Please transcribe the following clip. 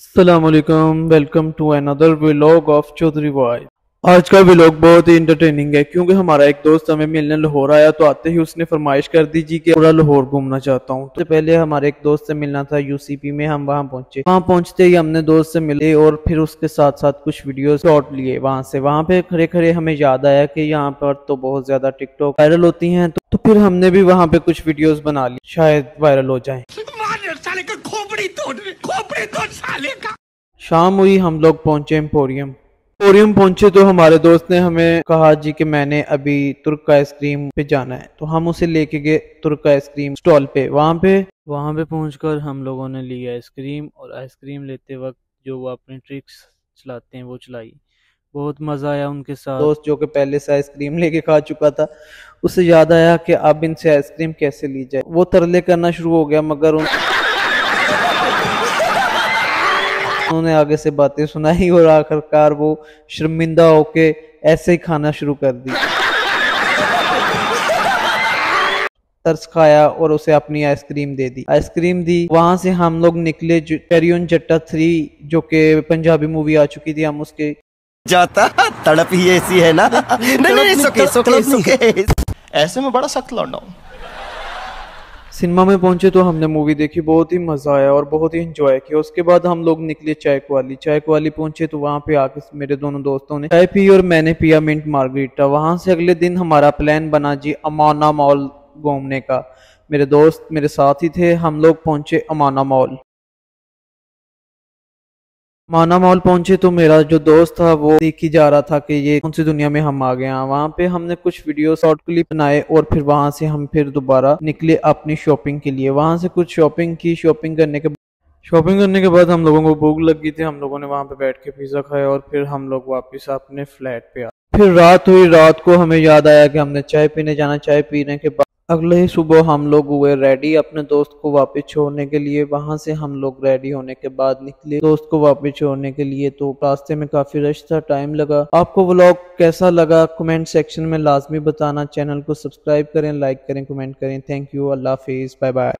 Aslam welcome to another vlog of Chaudhary wise आज का vlog बहुत ही इंटरटेनिंग है क्योंकि हमारा एक दोस्त हमें मिलने लाहौर आया तो आते ही उसने फरमाइश कर दी जी कि पूरा लाहौर घूमना चाहता हूँ। तो पहले हमारे एक दोस्त से मिलना था यूसीपी में हम वहाँ पहुँचे। वहाँ पहुँचते ही हमने दोस्त से मिले और फिर उसके साथ साथ कुछ वीडियो शॉट लिए वहाँ से। वहाँ पे खड़े खड़े हमें याद आया की यहाँ पर तो बहुत ज़्यादा टिकटॉक वायरल होती है तो, तो फिर हमने भी वहाँ पे कुछ वीडियो बना ली शायद वायरल हो जाए। खोपड़ी तोड़ खोपड़ी तोड़ साले का। शाम हुई हम लोग पहुँचे एम्पोरियम। एम्पोरियम पहुँचे तो हमारे दोस्त ने हमें कहा जी कि मैंने अभी तुर्क आइसक्रीम पे जाना है। तो हम उसे लेके गए तुर्क आइसक्रीम स्टॉल पे। वहाँ पे? वहाँ पे पहुंचकर हम लोगों ने ली आइसक्रीम और आइसक्रीम लेते वक्त जो वो अपने ट्रिक्स चलाते हैं वो चलाई। बहुत मज़ा आया उनके साथ। दोस्त जो कि पहले से आइसक्रीम लेके खा चुका था उसे याद आया कि अब इनसे आइसक्रीम कैसे ली जाए। वो तरले करना शुरू हो गया मगर उन उन्होंने आगे से बातें सुनाई और आखिरकार वो शर्मिंदा होके ऐसे ही खाना शुरू कर दी। तरस खाया और उसे अपनी आइसक्रीम दे दी। आइसक्रीम दी। वहाँ से हम लोग निकले कैरियन जट्टा थ्री जो कि पंजाबी मूवी आ चुकी थी। हम उसके जाता तड़प ही ऐसी है ना। नहीं नहीं सुके, सुके, सुके। ऐसे में बड़ा सख्त लौटा हूँ। सिनेमा में पहुँचे तो हमने मूवी देखी, बहुत ही मज़ा आया और बहुत ही इंजॉय किया। उसके बाद हम लोग निकले चाय वाली चाय वाली पहुँचे तो वहाँ पे आके मेरे दोनों दोस्तों ने चाय पी और मैंने पिया मिंट मार्गरीटा वहाँ से अगले दिन हमारा प्लान बना जी अमाना मॉल घूमने का। मेरे दोस्त मेरे साथ ही थे, हम लोग पहुँचे अमाना मॉल माना मॉल पहुँचे तो मेरा जो दोस्त था वो देख ही जा रहा था कि ये कौन सी दुनिया में हम आ गए हैं। वहाँ पे हमने कुछ वीडियो शॉर्ट क्लिप बनाए और फिर वहाँ से हम फिर दोबारा निकले अपनी शॉपिंग के लिए। वहाँ से कुछ शॉपिंग की शॉपिंग करने के शॉपिंग करने के बाद हम लोगों को भूख लग गई थी। हम लोगों ने वहाँ पे बैठ के पिज्जा खाया और फिर हम लोग वापस अपने फ्लैट पे आ फिर रात हुई, रात को हमें याद आया कि हमने चाय पीने जाना, चाय पीने के बाद अगले ही सुबह हम लोग हुए रेडी अपने दोस्त को वापस छोड़ने के लिए। वहाँ से हम लोग रेडी होने के बाद निकले। दोस्त को वापस छोड़ने के लिए तो रास्ते में काफ़ी रश था टाइम लगा। आपको व्लॉग कैसा लगा? कमेंट सेक्शन में लाजमी बताना। चैनल को सब्सक्राइब करें लाइक करें कमेंट करें। थैंक यू अल्लाह हाफिज। Bye bye